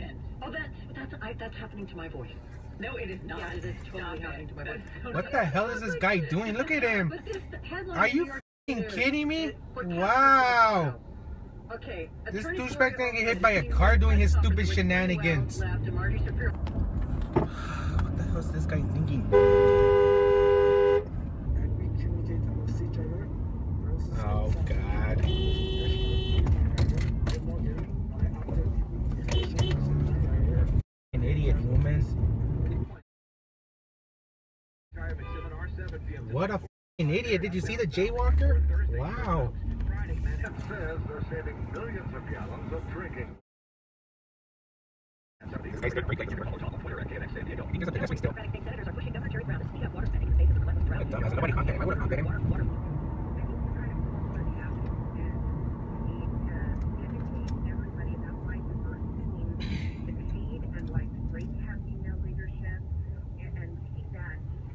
more. Oh, that's that's I, that's happening to my voice. No, it is not. Yeah, it is totally Stop it. happening to my voice. That's What the hell is this guy doing? Look at him. But this headline Are you New York kidding me? is for tax Wow. Okay. This douchebag gonna get hit by a car doing his stupid shenanigans. Lab to Marty Shapiro. What the hell is this guy thinking? Oh God. An idiot woman. What a f***ing idiot. Did you see the jaywalker? Wow. says they're saving millions of gallons of drinking. Nobody him. I would have him.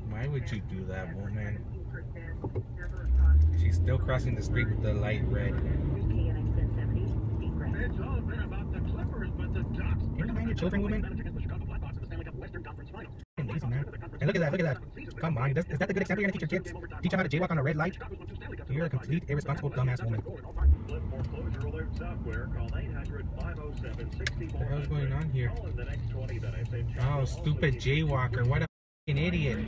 Why would you do that, woman? She's still crossing the street with the light red. It's all been about the Clippers, but the Ducks. You mind your children, woman? And look at that, look at that. Come on, is that the good example you're gonna teach your kids? Teach them how to jaywalk on a red light? You're a complete irresponsible dumbass woman. Flip foreclosure alert software. Call 800-507-60. What the hell's going on here? Call in the next 20 minutes and check Oh, stupid jaywalker. What a f***ing idiot.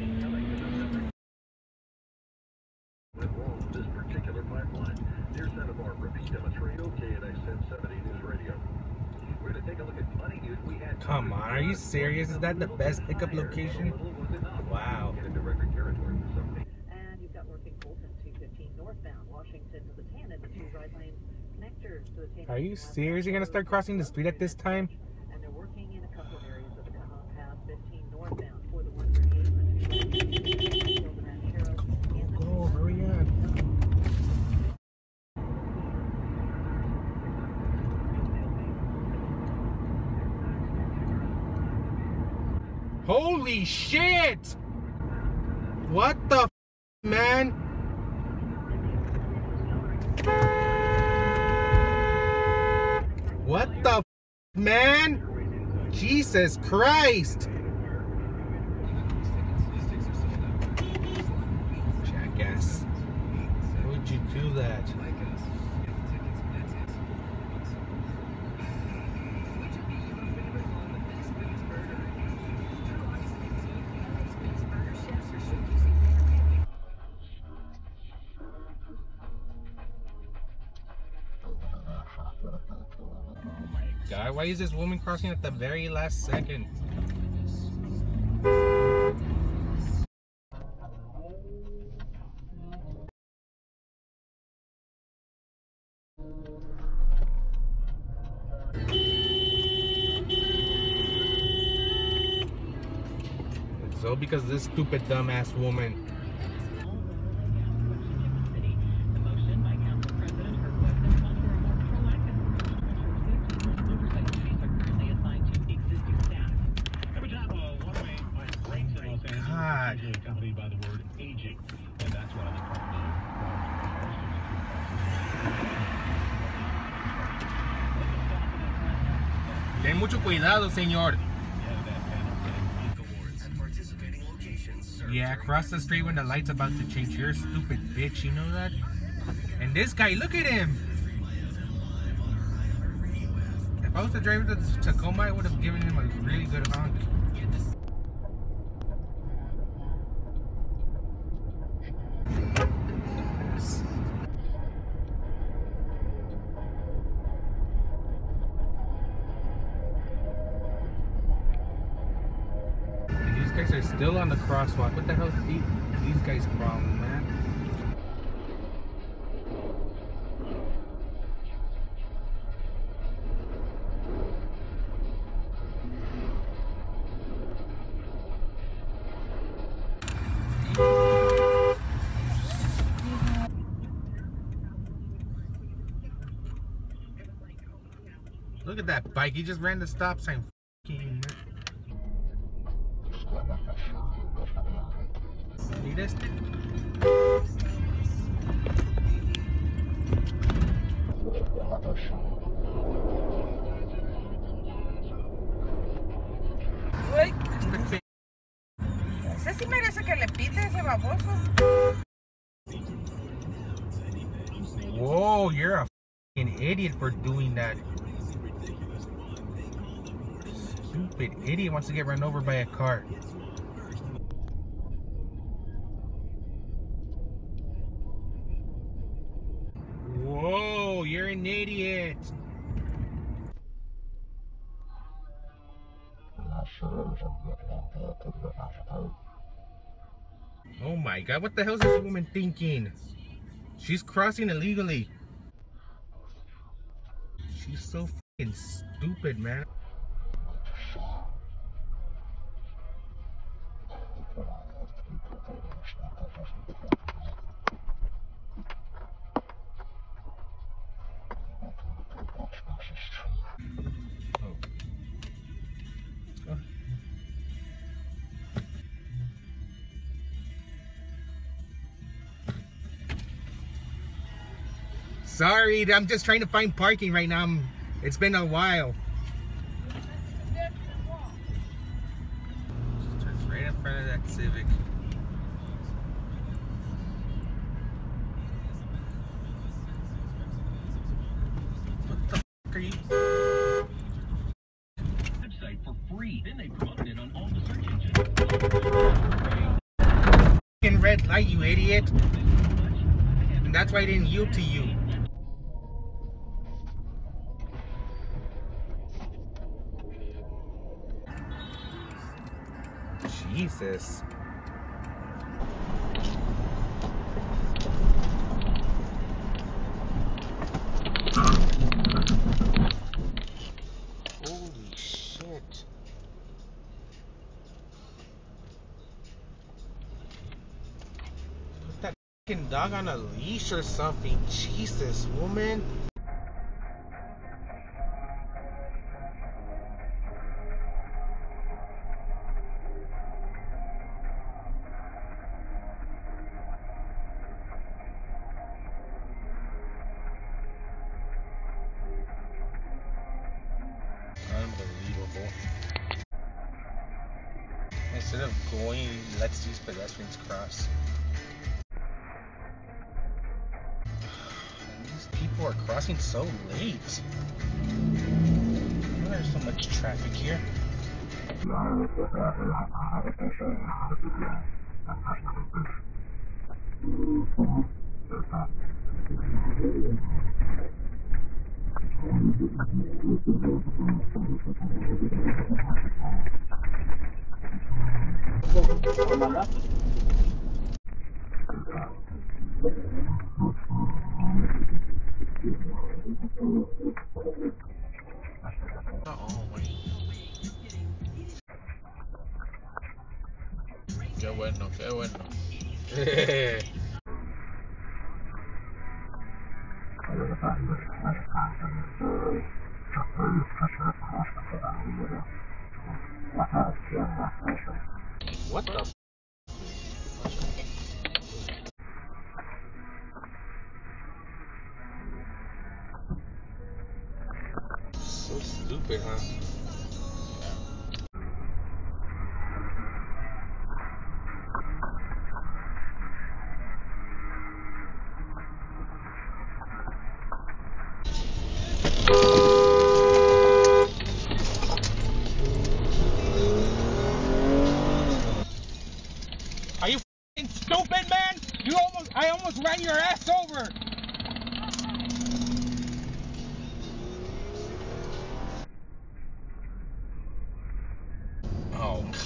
Come on, are you serious? Is that the best pickup location? Wow. Get into record territory for some And you've got working Fulton 215 northbound, Washington to the 10 and the two right lane connectors to the 10. Are you serious? You're gonna start crossing the street at this time? And they're working in a couple of areas of the Cajon Pass 15 northbound for the 138. Go, go, hurry up. Holy shit! What the man? What the man? Jesus Christ! Jackass. How would you do that? God, why is this woman crossing at the very last second? All because this stupid dumbass woman. The motion by Council President Herb Wesson calls for a more proactive approach to ensure oversight duties are currently assigned to existing staff. Every time a waterway line breaks in Los Angeles, God. it's usually accompanied by the word aging. And that's why the Department Mucho cuidado, señor. Yeah, cross the street when the light's about to change. You're a stupid bitch, you know that? And this guy, look at him! If I was the driver the Tacoma, I would have given him a really good honk. Guys are still on the crosswalk. What the hell's the, these guys' problem, man? Look at that bike. He just ran the stop sign. Whoa, you're a f***ing idiot for doing that. Stupid idiot wants to get run over by a car. Whoa, you're an idiot. Oh my god, what the hell is this woman thinking? She's crossing illegally. She's so fucking stupid, man. Sorry, I'm just trying to find parking right now. I'm, it's been a while. Turns right in front of that Civic. What the are you? Website for free. Then they promoted it on all the search engines. Fucking red light, you idiot. And that's why I didn't yield to you. Jesus. Dog on a leash or something. Jesus, woman. Going, lets these pedestrians cross. These people are crossing so late. There's so much traffic here? Qué bueno, qué bueno. what the?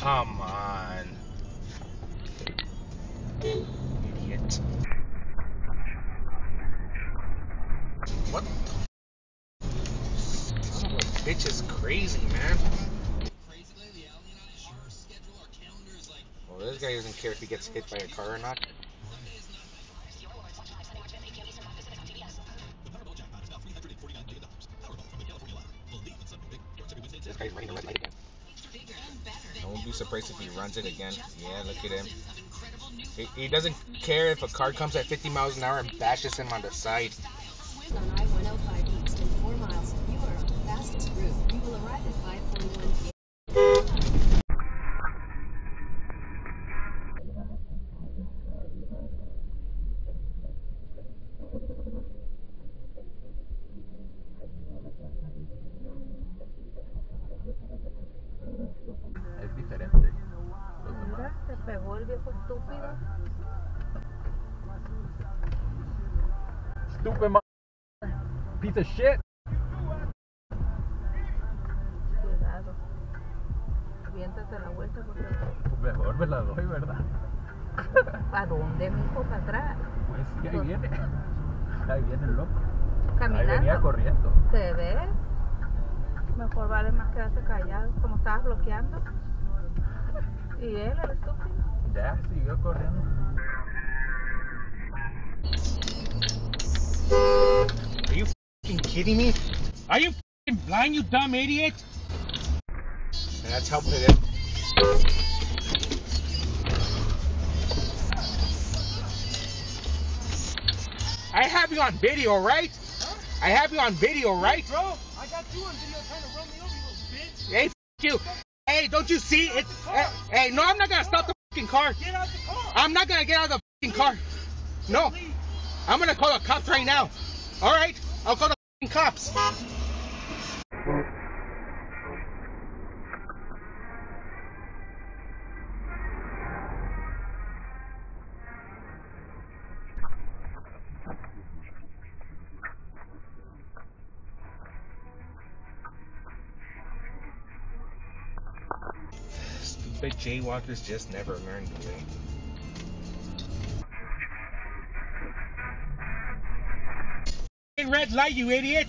Come on. Idiot. What the? Son of a bitch is crazy, man. Well, this guy doesn't care if he gets hit by a car or not. This guy's running a red light again. Be surprised if he runs it again. Yeah, look at him. He, he doesn't care if a car comes at 50 miles an hour and bashes him on the side. Viejo estúpido. Stupid piece of shit. Cuidado. Aviéntate la vuelta porque... Mejor me la doy, ¿verdad? ¿A dónde, mijo? ¿Para atrás? Pues sí, ahí viene. Ahí viene el loco. Ahí Caminando. venía corriendo. ¿Te ves? Mejor vale más quedarse callado, como estabas bloqueando. Y él, el estúpido. Ya, siguió corriendo. Are you fucking kidding me? Are you fucking blind, you dumb idiot? And that's how it I have you on video, right? I have you on video, right? Bro, I got you on video trying to run me over, you little bitch. Hey, f- you. Hey, don't you see? It's, hey, hey, no, I'm not gonna stop the fucking car. Get out the car. I'm not gonna get out of the fucking car. No, I'm gonna call the cops right now. All right, I'll call the fucking cops. Stupid jaywalkers just never learn, they? Fucking Red light, you idiot!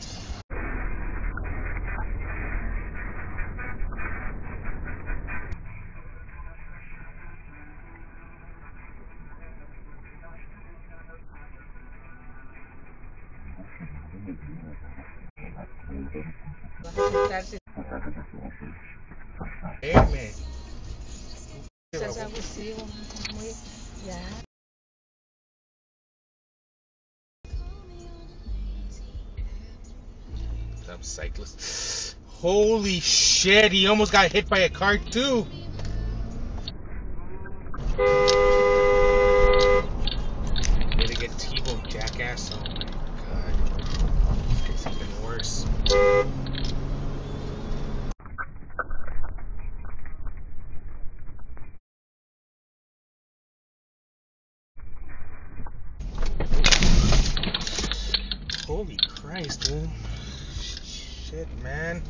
Es abusivo. Muy... Ya. Dumb cyclist. Holy shit, he almost got hit by a car too. Way to get T-bone jackass. Oh my god. It's even worse. Holy Christ, dude. Shit, man.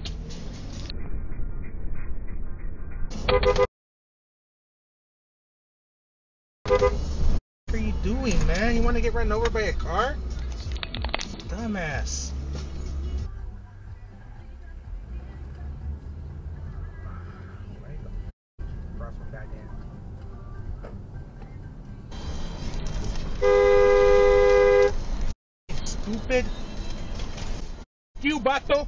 What are you doing, man? You want to get run over by a car? Dumbass. Stupid. You, vato.